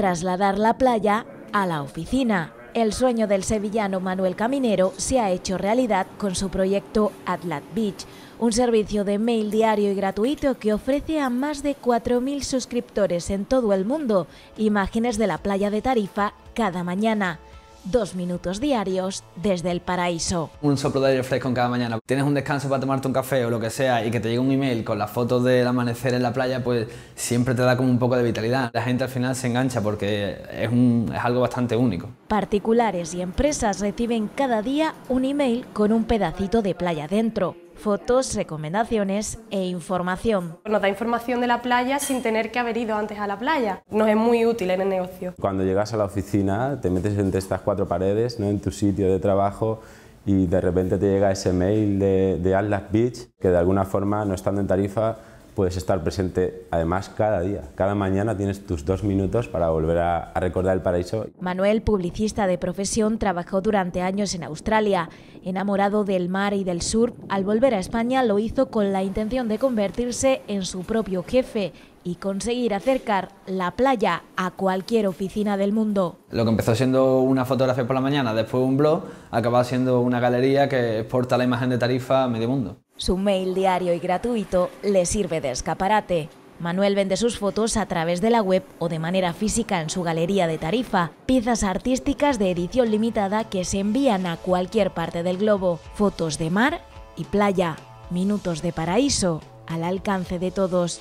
trasladar la playa a la oficina. El sueño del sevillano Manuel Caminero se ha hecho realidad con su proyecto Atlat Beach, un servicio de mail diario y gratuito que ofrece a más de 4.000 suscriptores en todo el mundo imágenes de la playa de Tarifa cada mañana dos minutos diarios desde el paraíso. Un soplo de aire fresco en cada mañana. Tienes un descanso para tomarte un café o lo que sea y que te llegue un email con las fotos del amanecer en la playa, pues siempre te da como un poco de vitalidad. La gente al final se engancha porque es, un, es algo bastante único. Particulares y empresas reciben cada día un email con un pedacito de playa dentro fotos, recomendaciones e información. Nos da información de la playa sin tener que haber ido antes a la playa. Nos es muy útil en el negocio. Cuando llegas a la oficina, te metes entre estas cuatro paredes, ¿no? en tu sitio de trabajo, y de repente te llega ese mail de, de Atlas Beach, que de alguna forma, no estando en tarifa, puedes estar presente además cada día. Cada mañana tienes tus dos minutos para volver a, recordar el paraíso. Manuel, publicista de profesión, trabajó durante años en Australia. Enamorado del mar y del sur, al volver a España lo hizo con la intención de convertirse en su propio jefe y conseguir acercar la playa a cualquier oficina del mundo. Lo que empezó siendo una fotografía por la mañana, después un blog, acabó siendo una galería que exporta la imagen de Tarifa a medio mundo. Su mail diario y gratuito le sirve de escaparate. Manuel vende sus fotos a través de la web o de manera física en su galería de Tarifa, piezas artísticas de edición limitada que se envían a cualquier parte del globo, fotos de mar y playa, minutos de paraíso al alcance de todos.